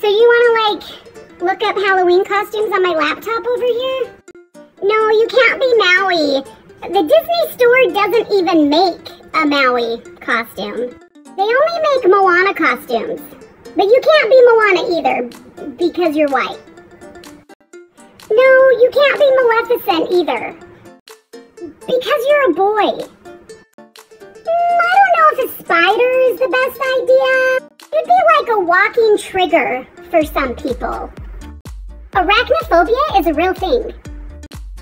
So you want to like look up Halloween costumes on my laptop over here? No, you can't be Maui. The Disney store doesn't even make a Maui costume. They only make Moana costumes. But you can't be Moana either because you're white. No, you can't be Maleficent either. Because you're a boy. Mm, I don't know if a spider is the best idea. Walking trigger for some people. Arachnophobia is a real thing.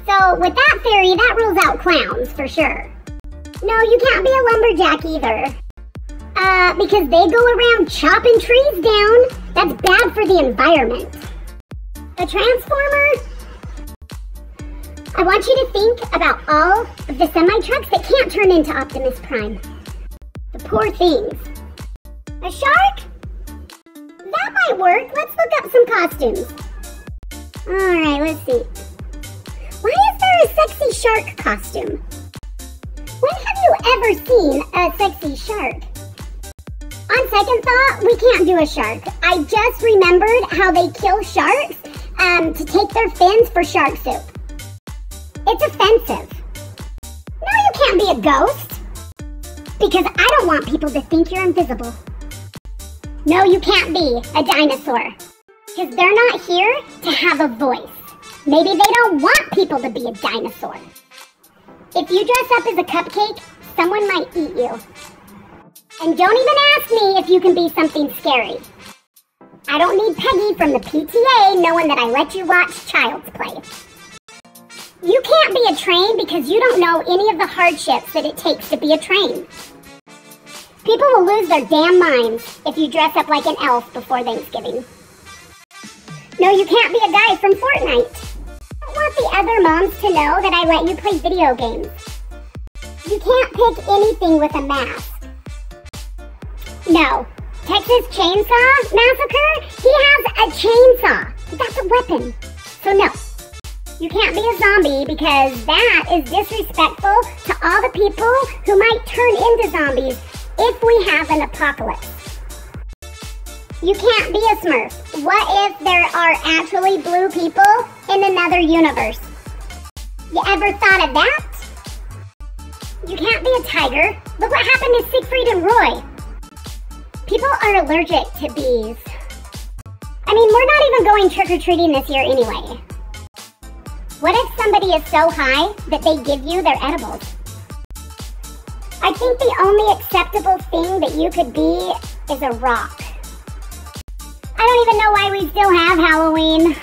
So with that theory, that rules out clowns for sure. No, you can't be a lumberjack either. Uh, because they go around chopping trees down. That's bad for the environment. A transformer? I want you to think about all of the semi-trucks that can't turn into Optimus Prime. The poor things. A shark? That might work. Let's look up some costumes. Alright, let's see. Why is there a sexy shark costume? When have you ever seen a sexy shark? On second thought, we can't do a shark. I just remembered how they kill sharks um, to take their fins for shark soup. It's offensive. No, you can't be a ghost. Because I don't want people to think you're invisible. No, you can't be a dinosaur. Because they're not here to have a voice. Maybe they don't want people to be a dinosaur. If you dress up as a cupcake, someone might eat you. And don't even ask me if you can be something scary. I don't need Peggy from the PTA knowing that I let you watch Child's Play. You can't be a train because you don't know any of the hardships that it takes to be a train. People will lose their damn minds if you dress up like an elf before Thanksgiving. No, you can't be a guy from Fortnite. I don't want the other moms to know that I let you play video games. You can't pick anything with a mask. No. Texas Chainsaw Massacre? He has a chainsaw. That's a weapon. So no. You can't be a zombie because that is disrespectful to all the people who might turn into zombies if we have an apocalypse. You can't be a smurf. What if there are actually blue people in another universe? You ever thought of that? You can't be a tiger. Look what happened to Siegfried and Roy. People are allergic to bees. I mean, we're not even going trick-or-treating this year anyway. What if somebody is so high that they give you their edibles? I think the only acceptable thing that you could be is a rock. I don't even know why we still have Halloween.